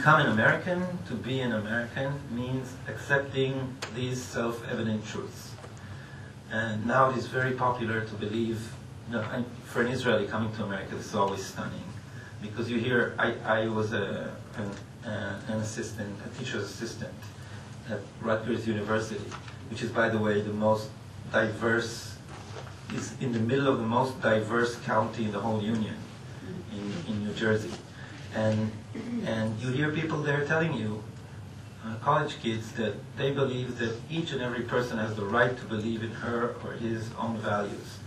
become an American, to be an American, means accepting these self-evident truths. And now it is very popular to believe, you know, for an Israeli coming to America, this is always stunning. Because you hear, I, I was a, an, an assistant, a teacher's assistant at Rutgers University, which is, by the way, the most diverse, is in the middle of the most diverse county in the whole union, in, in New Jersey. And, and you hear people there telling you, uh, college kids, that they believe that each and every person has the right to believe in her or his own values.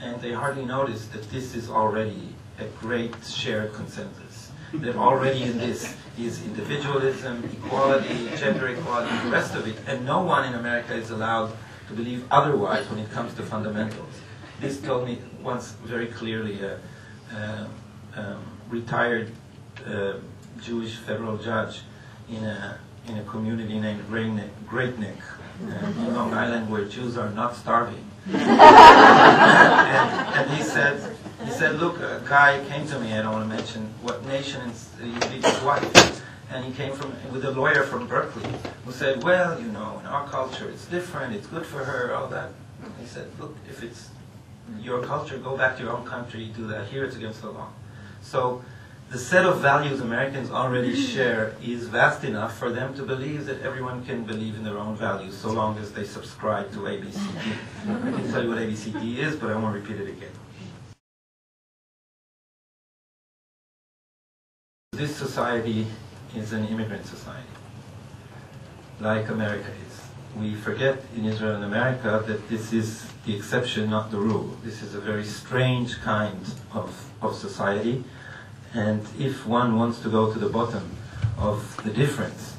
And they hardly notice that this is already a great shared consensus. That already in this is individualism, equality, gender equality, the rest of it. And no one in America is allowed to believe otherwise when it comes to fundamentals. This told me once very clearly a, a, um, retired uh, Jewish federal judge in a in a community named Great Neck, Great Neck uh, in Long Island, where Jews are not starving. and, and he said, he said, look, a guy came to me. I don't want to mention what nation he beat his wife, and he came from with a lawyer from Berkeley who said, well, you know, in our culture it's different. It's good for her, all that. He said, look, if it's your culture, go back to your own country, do that. Here it's against the law. So the set of values Americans already share is vast enough for them to believe that everyone can believe in their own values so long as they subscribe to ABCD. I can tell you what ABCD is, but I won't repeat it again. This society is an immigrant society, like America is. We forget in Israel and America that this is the exception, not the rule. This is a very strange kind of, of society. And if one wants to go to the bottom of the difference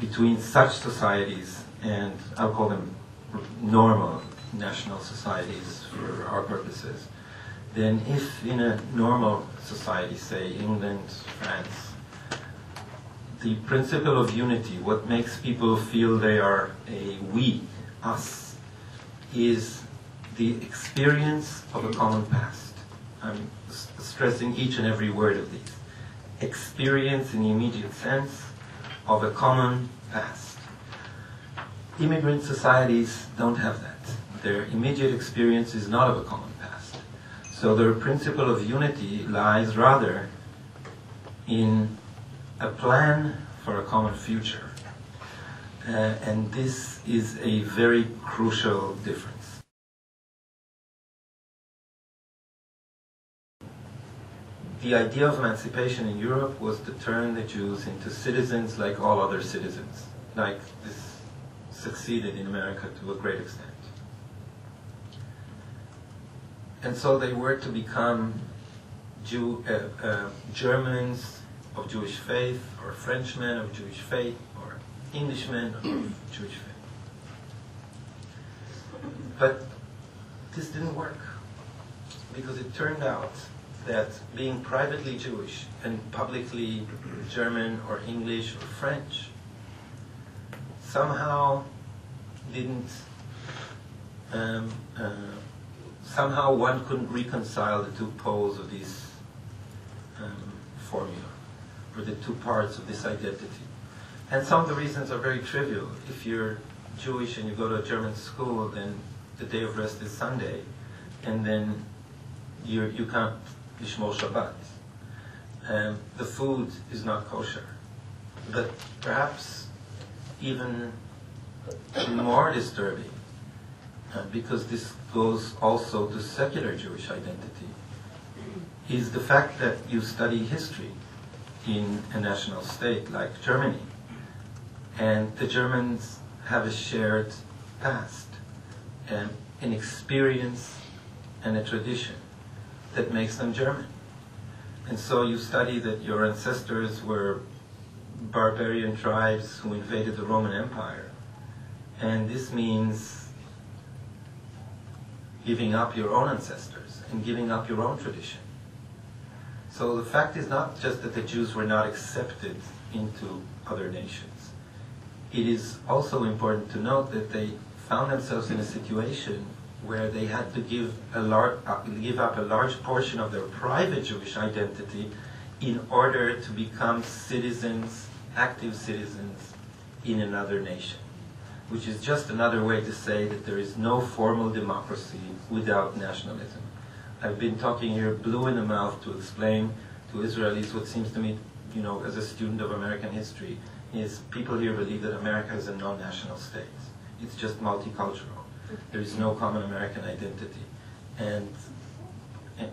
between such societies and I'll call them normal national societies for our purposes, then if in a normal society, say England, France, the principle of unity, what makes people feel they are a we, us, is the experience of a common past. I'm stressing each and every word of these. Experience in the immediate sense of a common past. Immigrant societies don't have that. Their immediate experience is not of a common past. So their principle of unity lies rather in a plan for a common future. Uh, and this is a very crucial difference. The idea of emancipation in Europe was to turn the Jews into citizens like all other citizens, like this succeeded in America to a great extent. And so they were to become Jew, uh, uh, Germans of Jewish faith, or Frenchmen of Jewish faith, or Englishmen of Jewish faith. But this didn't work because it turned out that being privately Jewish and publicly German or English or French somehow didn't um, uh, somehow one couldn't reconcile the two poles of this um, formula or the two parts of this identity. And some of the reasons are very trivial. If you're Jewish and you go to a German school then the day of rest is Sunday and then you you can't Lishmor Shabbat. Um, the food is not kosher. But perhaps even more disturbing, uh, because this goes also to secular Jewish identity, is the fact that you study history in a national state like Germany. And the Germans have a shared past, and an experience and a tradition that makes them German. And so you study that your ancestors were barbarian tribes who invaded the Roman Empire. And this means giving up your own ancestors and giving up your own tradition. So the fact is not just that the Jews were not accepted into other nations. It is also important to note that they found themselves in a situation where they had to give a lar- uh, give up a large portion of their private Jewish identity in order to become citizens, active citizens in another nation, which is just another way to say that there is no formal democracy without nationalism. I've been talking here blue in the mouth to explain to Israelis what seems to me, you know, as a student of American history, is people here believe that America is a non-national state. It's just multicultural. There is no common American identity. And, and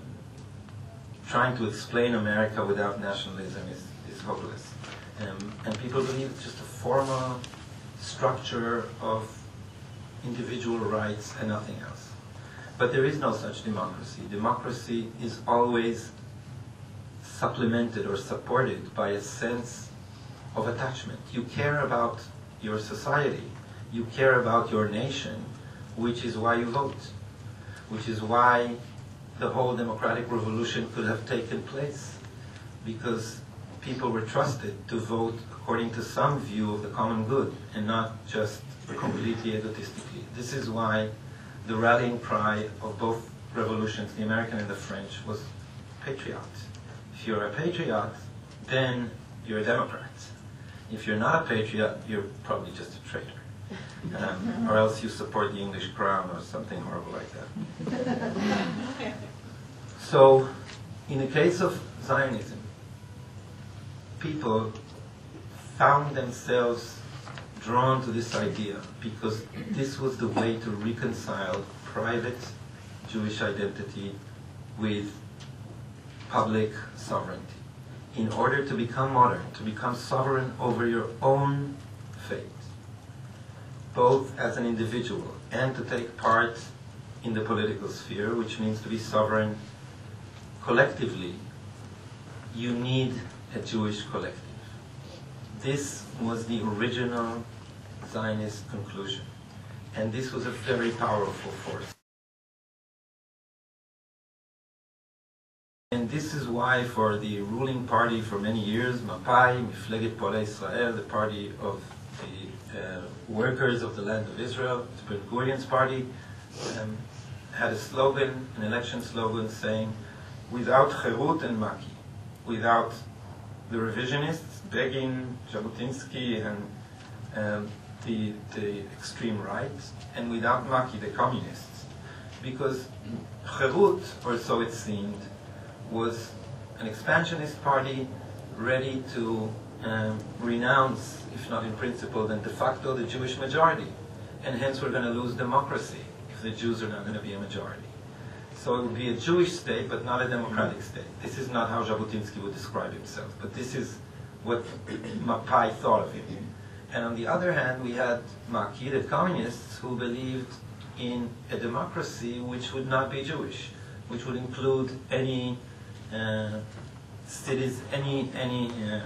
trying to explain America without nationalism is, is hopeless. Um, and people believe it's just a formal structure of individual rights and nothing else. But there is no such democracy. Democracy is always supplemented or supported by a sense of attachment. You care about your society, you care about your nation, which is why you vote, which is why the whole democratic revolution could have taken place, because people were trusted to vote according to some view of the common good and not just completely egotistically. This is why the rallying cry of both revolutions, the American and the French, was patriot. If you're a patriot, then you're a Democrat. If you're not a patriot, you're probably just a traitor. Um, or else you support the English crown or something horrible like that. So, in the case of Zionism, people found themselves drawn to this idea because this was the way to reconcile private Jewish identity with public sovereignty. In order to become modern, to become sovereign over your own both as an individual and to take part in the political sphere, which means to be sovereign collectively, you need a Jewish collective. This was the original Zionist conclusion. And this was a very powerful force. And this is why for the ruling party for many years, Mapai, Mifleget Poalei Israel, the party of uh, workers of the land of Israel, the Ben Gurion's party, um, had a slogan, an election slogan saying, without Cherut and Maki, without the revisionists, Begin, Jabotinsky, and um, the, the extreme right, and without Maki, the communists. Because Cherut, or so it seemed, was an expansionist party ready to um, renounce, if not in principle, then de facto the Jewish majority. And hence we're going to lose democracy if the Jews are not going to be a majority. So it would be a Jewish state, but not a democratic state. This is not how Jabotinsky would describe himself, but this is what Mapai thought of him. And on the other hand, we had Maki, the communists, who believed in a democracy which would not be Jewish, which would include any uh, cities, any any uh,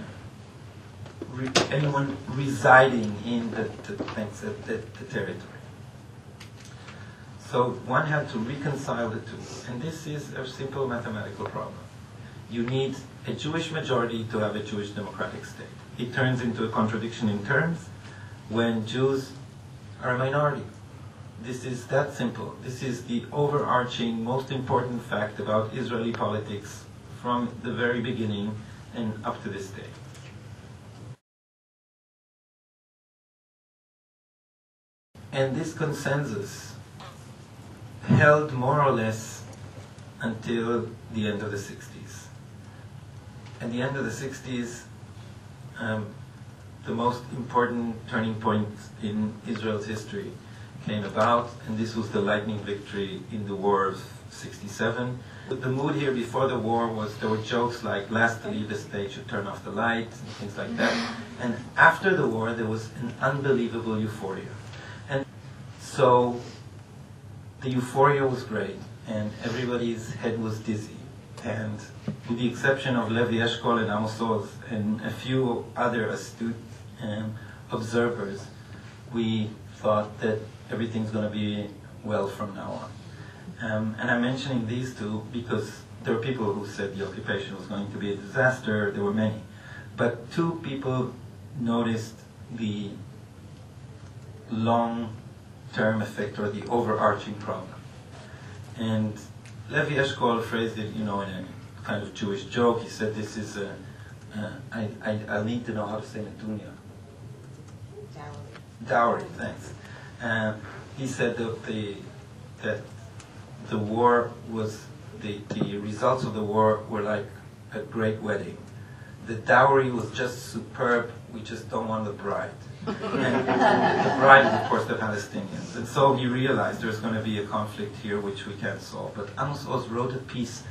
re- anyone residing in the the, the, the, the territory. So one had to reconcile the two, and this is a simple mathematical problem. You need a Jewish majority to have a Jewish democratic state. It turns into a contradiction in terms when Jews are a minority. This is that simple. This is the overarching, most important fact about Israeli politics from the very beginning and up to this day. And this consensus held more or less until the end of the 60s. At the end of the 60s, um, the most important turning point in Israel's history came about, and this was the lightning victory in the War of 67. The mood here before the war was there were jokes like last to leave the stage should turn off the lights and things like that. And after the war, there was an unbelievable euphoria. So the euphoria was great, and everybody's head was dizzy. And with the exception of Levi Eshkol and Amos Oz and a few other astute um, observers, we thought that everything's going to be well from now on. Um, and I'm mentioning these two because there were people who said the occupation was going to be a disaster. There were many. But two people noticed the long term effect or the overarching problem. And Levi Eshkol phrased it, you know, in a kind of Jewish joke. He said, "This is a, uh, I, I, I'll need to know how to say Netunia. Dowry, thanks. Um, he said that the, that the war was, the, the results of the war were like a great wedding. The dowry was just superb, we just don't want the bride. and the bride is, of course, the Palestinians. And so he realized there's going to be a conflict here which we can't solve. But Amos Oz wrote a piece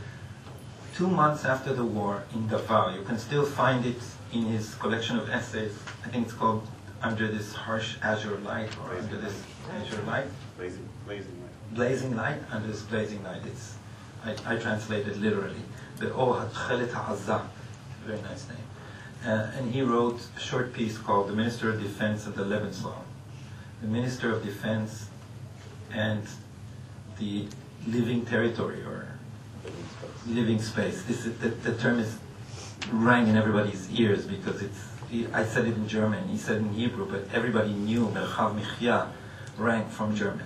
two months after the war in Davar. You can still find it in his collection of essays. I think it's called Under This Harsh Azure Light or Under This Azure Light. Blazing, blazing light. Blazing Light, Under This Blazing Light. It's, I, I translated literally. The Oh Hatchelet Ha'azah. Very nice name. Uh, and he wrote a short piece called The Minister of Defense and the Lebensraum. The Minister of Defense and the living territory or living space. This is, the, the term is rang in everybody's ears because it's. I said it in German. He said in Hebrew, but everybody knew Merchav Michya rang from German.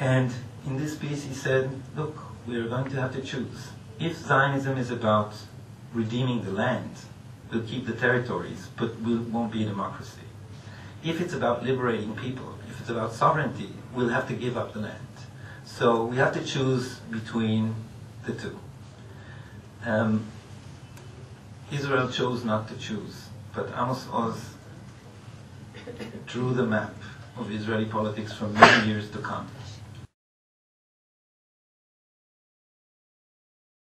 And in this piece, he said, "Look, we are going to have to choose. If Zionism is about redeeming the land, we'll keep the territories, but we won't be a democracy. If it's about liberating people, if it's about sovereignty, we'll have to give up the land. So we have to choose between the two. Um, Israel chose not to choose, but Amos Oz drew the map of Israeli politics for many years to come.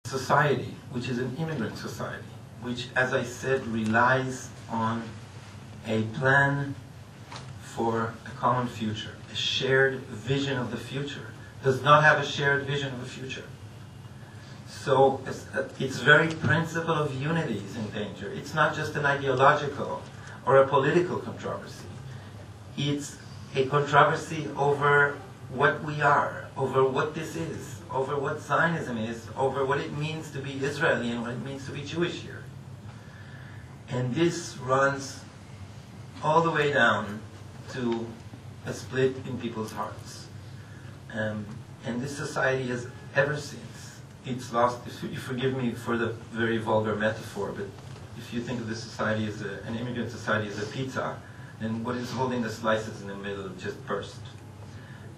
Society, which is an immigrant society, which, as I said, relies on a plan for a common future, a shared vision of the future, does not have a shared vision of the future. So it's, its very principle of unity is in danger. It's not just an ideological or a political controversy. It's a controversy over what we are, over what this is, over what Zionism is, over what it means to be Israeli and what it means to be Jewish here. And this runs all the way down to a split in people's hearts. Um, and this society has ever since, it's lost, if you forgive me for the very vulgar metaphor, but if you think of this society as a, an immigrant society as a pizza, then what is holding the slices in the middle just burst.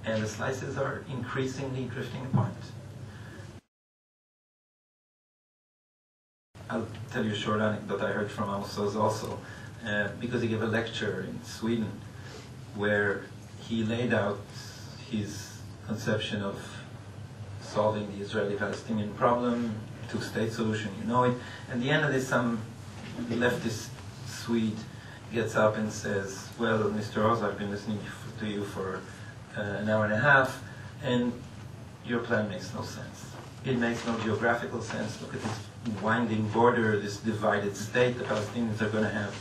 And the slices are increasingly drifting apart. I'll tell you a short anecdote I heard from Amos also, uh, because he gave a lecture in Sweden where he laid out his conception of solving the Israeli-Palestinian problem, two-state solution, you know it. At the end of this, some leftist Swede gets up and says, well, Mr. Oz, I've been listening to you for uh, an hour and a half, and your plan makes no sense. It makes no geographical sense. Look at this winding border, this divided state the Palestinians are going to have.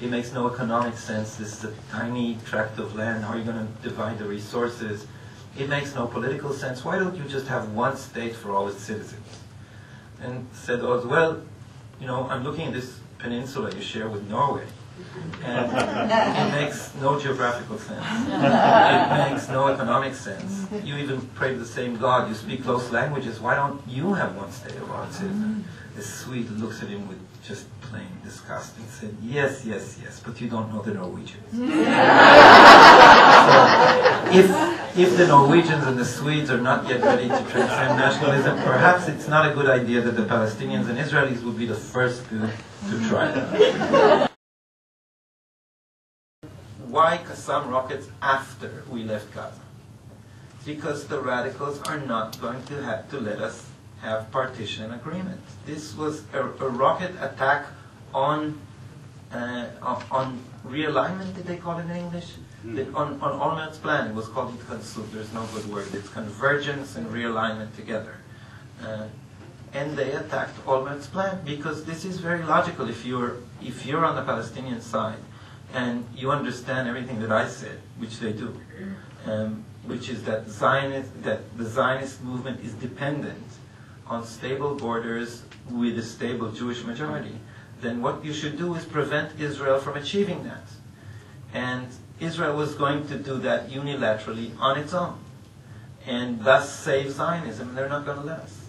It makes no economic sense. This is a tiny tract of land. How are you going to divide the resources? It makes no political sense. Why don't you just have one state for all its citizens? And said Oz, well, you know, I'm looking at this peninsula you share with Norway. And it makes no geographical sense. It makes no economic sense. You even pray to the same God. You speak close languages. Why don't you have one state of all citizens? The Swede looks at him with just disgust and said, Yes, yes, yes, but you don't know the Norwegians. so if, if the Norwegians and the Swedes are not yet ready to transcend nationalism, perhaps it's not a good idea that the Palestinians and Israelis would be the first to, to try that. Why Qassam rockets after we left Gaza? Because the radicals are not going to have to let us have partition agreement. This was a, a rocket attack on uh, on realignment. Did they call it in English? The, on on Olmert's plan, it was called Itkansut. There's no good word. It's convergence and realignment together. Uh, and they attacked Olmert's plan because this is very logical. If you're if you're on the Palestinian side and you understand everything that I said, which they do, um, which is that Zionist that the Zionist movement is dependent on stable borders with a stable Jewish majority, then what you should do is prevent Israel from achieving that. And Israel was going to do that unilaterally on its own, and thus save Zionism, and they're not going to let us.